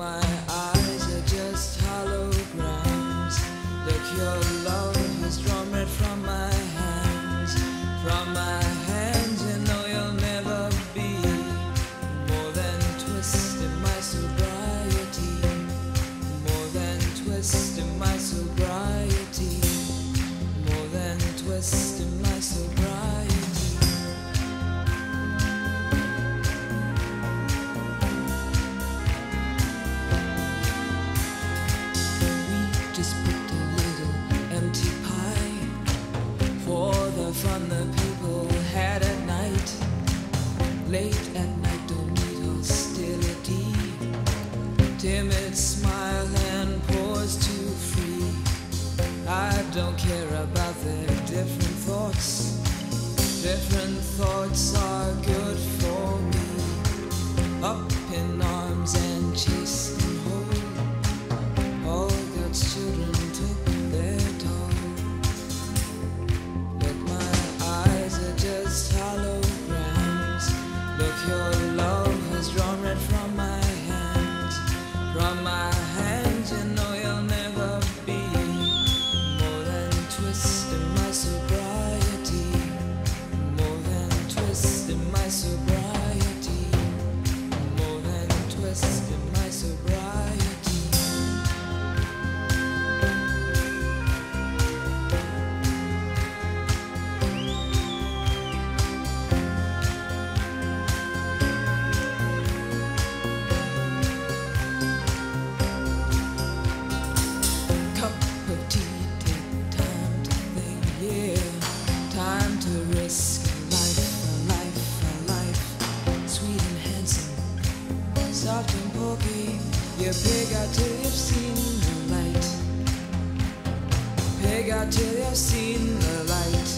my just put a little empty pie for the fun the people had at night. Late at night, don't need hostility. Timid smile and pause to free. I don't care about their different thoughts, different. system. you pig out till you've seen the light. Pig out till you've seen the light.